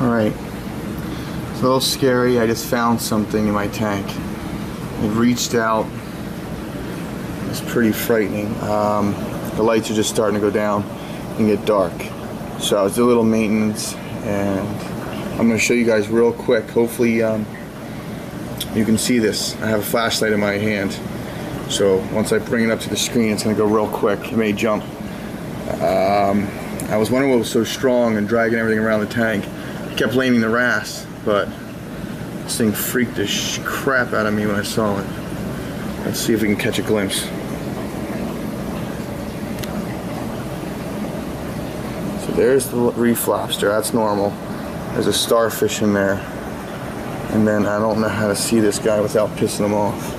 Alright. It's a little scary. I just found something in my tank. It reached out. It's pretty frightening. Um, the lights are just starting to go down and get dark. So I was doing a little maintenance and I'm going to show you guys real quick. Hopefully um, you can see this. I have a flashlight in my hand. So once I bring it up to the screen, it's going to go real quick. It may jump. Um, I was wondering what was so strong and dragging everything around the tank. Kept blaming the RAS, but this thing freaked the crap out of me when I saw it. Let's see if we can catch a glimpse. So there's the reef lobster, that's normal. There's a starfish in there. And then I don't know how to see this guy without pissing him off.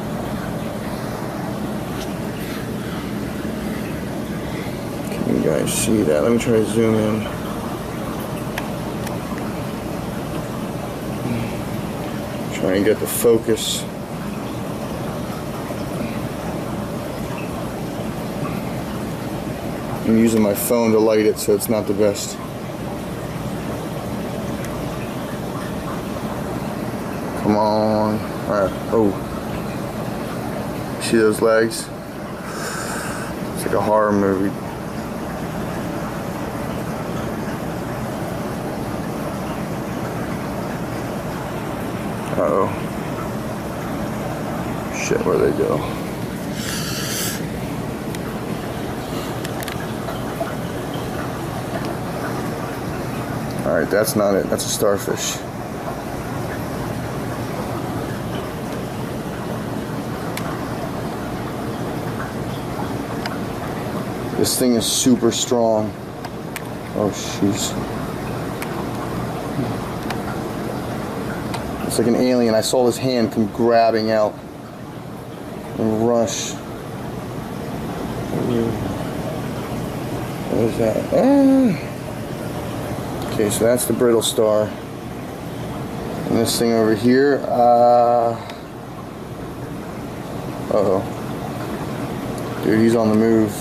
Can you guys see that? Let me try to zoom in. Try and get the focus. I'm using my phone to light it, so it's not the best. Come on. Alright. Oh. See those legs? It's like a horror movie. Shit, where they go? Alright, that's not it. That's a starfish. This thing is super strong. Oh, jeez. It's like an alien. I saw his hand come grabbing out rush. What is that? Ah. Okay, so that's the brittle star. And this thing over here, uh, uh oh. Dude, he's on the move.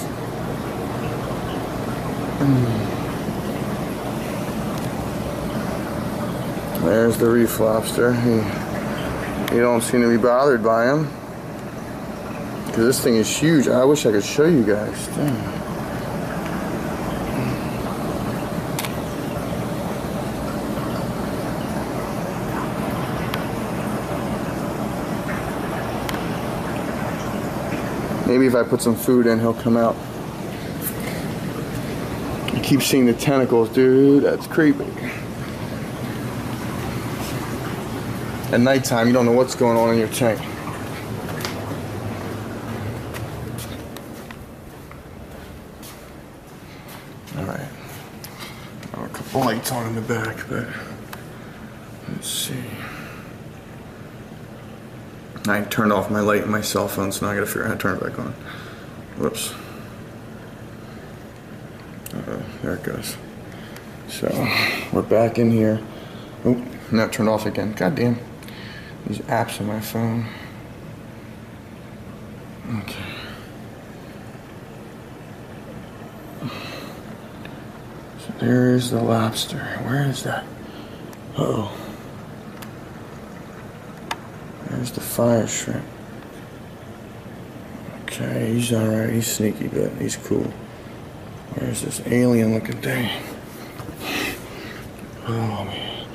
There's the reef lobster. He, you don't seem to be bothered by him. Because this thing is huge. I wish I could show you guys. Damn. Maybe if I put some food in, he'll come out. You keep seeing the tentacles, dude. That's creepy. At nighttime, you don't know what's going on in your tank. Alright. A couple lights on in the back, but let's see. I turned off my light in my cell phone, so now I gotta figure out how to turn it back on. Whoops. Uh there it goes. So, we're back in here. Oh, now turned off again. God damn. These apps on my phone. There's the lobster. Where is that? Uh oh. There's the fire shrimp. Okay, he's alright. He's sneaky, but he's cool. Where's this alien looking thing? Oh, man.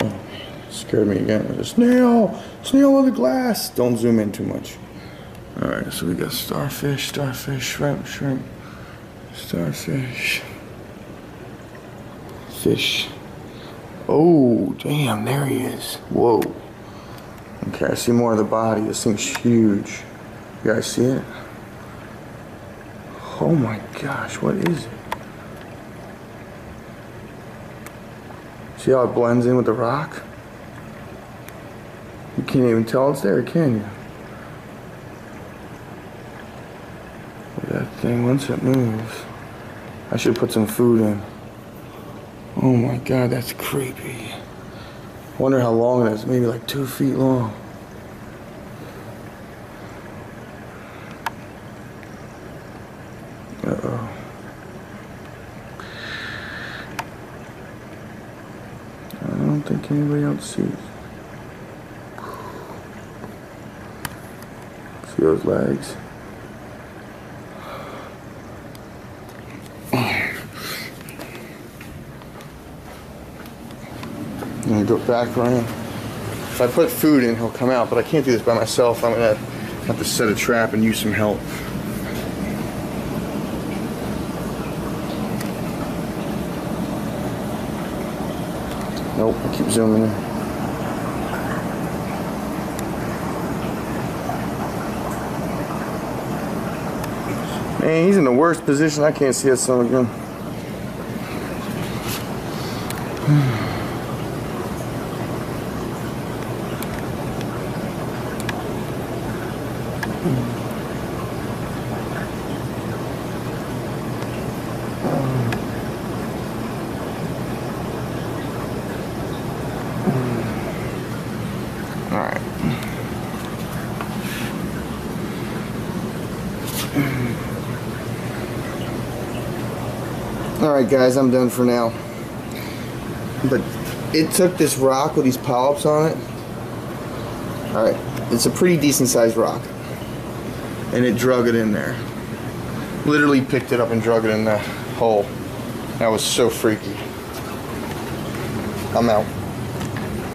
Oh, man. Scared me again. There's a snail! Snail on the glass! Don't zoom in too much. Alright, so we got starfish, starfish, shrimp, shrimp, starfish, fish. Oh, damn, there he is. Whoa. Okay, I see more of the body. This thing's huge. You guys see it? Oh my gosh, what is it? See how it blends in with the rock? You can't even tell it's there, can you? thing once it moves. I should put some food in. Oh my god, that's creepy. Wonder how long it is, maybe like two feet long. Uh-oh. I don't think anybody else sees. See those legs? Go back around. If I put food in, he'll come out, but I can't do this by myself. I'm gonna have to set a trap and use some help. Nope, I keep zooming in. Man, he's in the worst position. I can't see that son again. All right, guys, I'm done for now. But it took this rock with these polyps on it. All right, it's a pretty decent sized rock, and it drug it in there. Literally picked it up and drug it in the hole. That was so freaky. I'm out.